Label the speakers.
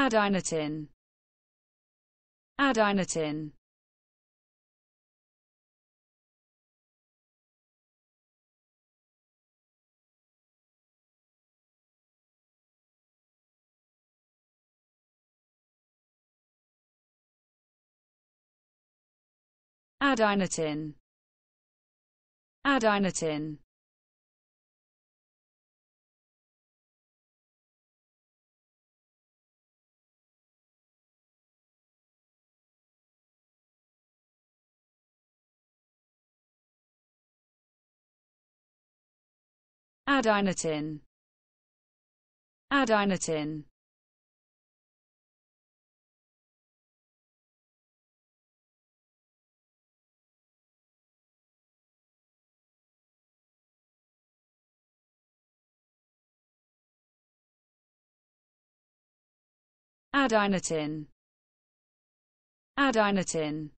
Speaker 1: Adynatin. Adynatin. Adynatin. Adynatin. Adynatin. Adynatin. Adinatin. Adinatin.